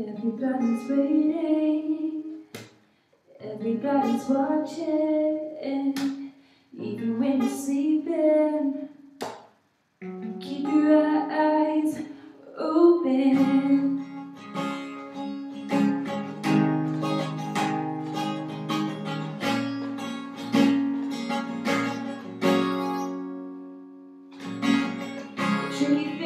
Everybody's waiting, everybody's watching, even when you're sleeping. Keep your eyes open. Is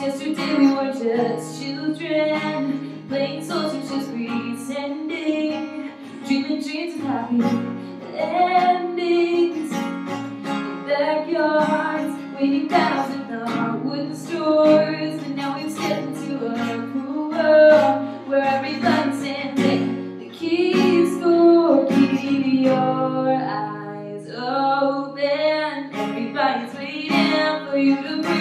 yesterday we were just children, playing soldiers just pretending, dreaming dreams of happy endings. In backyards, waiting battles in the wooden stores, and now we've stepped into a cruel world where everybody's ending. The keys score, keep your eyes open. Everybody's waiting for you to break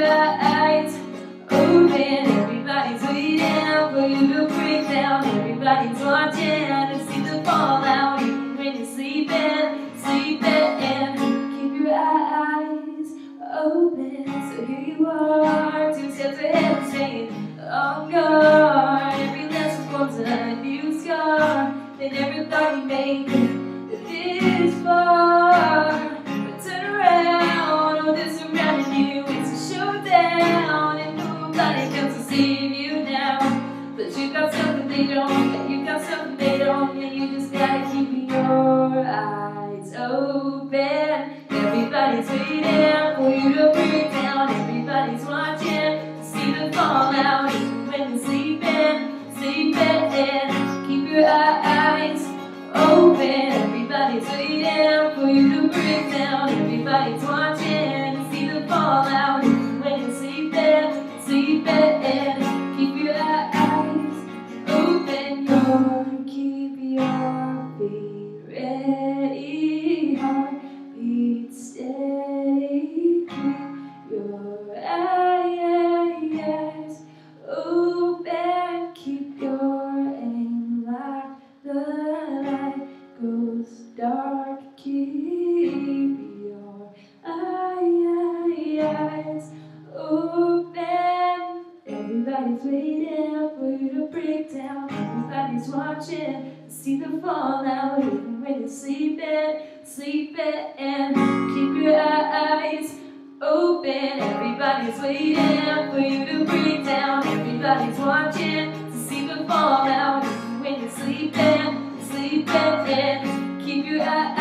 your eyes open. Everybody's waiting for you to break down. Everybody's watching to see the fallout. Even when you're sleeping, sleeping. Keep your eyes open. So here you are, two steps ahead, staying on guard. Every lesson forms a new scar. They never thought you'd make it this far. They don't, yeah, you got something they don't, and you just gotta keep your eyes open. Everybody's waiting for you to break down. Everybody's watching to see the fallout. Even when you're sleeping, sleeping. Keep your eyes open. Everybody's waiting for you to break down. Everybody's watching watching see the fallout. Even when you're sleeping, sleeping. Keep your eyes open. Everybody's waiting for you to break down. Everybody's watching to see the fallout. Even when you're sleeping, sleeping. Keep your eyes